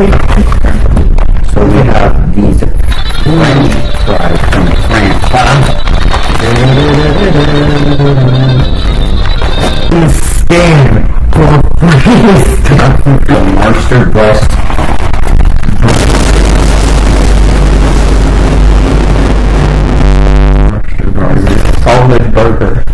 So we have these French fries from France. Stand for freestyle. The monster breast solid burger.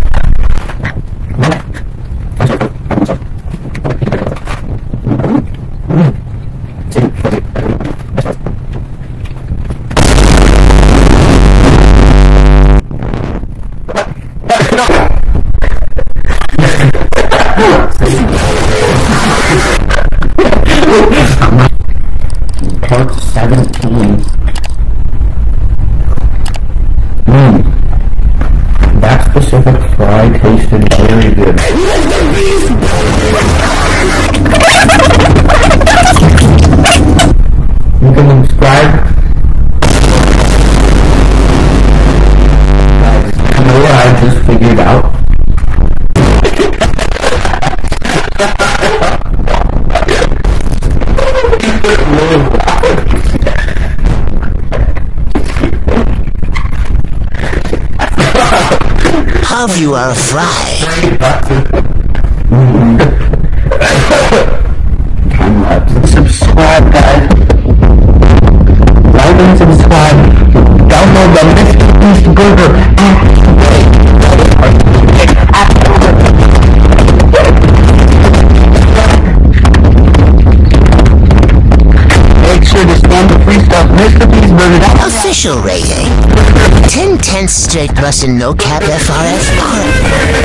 Part 17. Mmm. That specific fry tasted very good. Have you are fry? Subscribe, guys. Like and subscribe. Download the Mr. Beast Burger Official rating. 10 tenths straight bus and no cap FRF.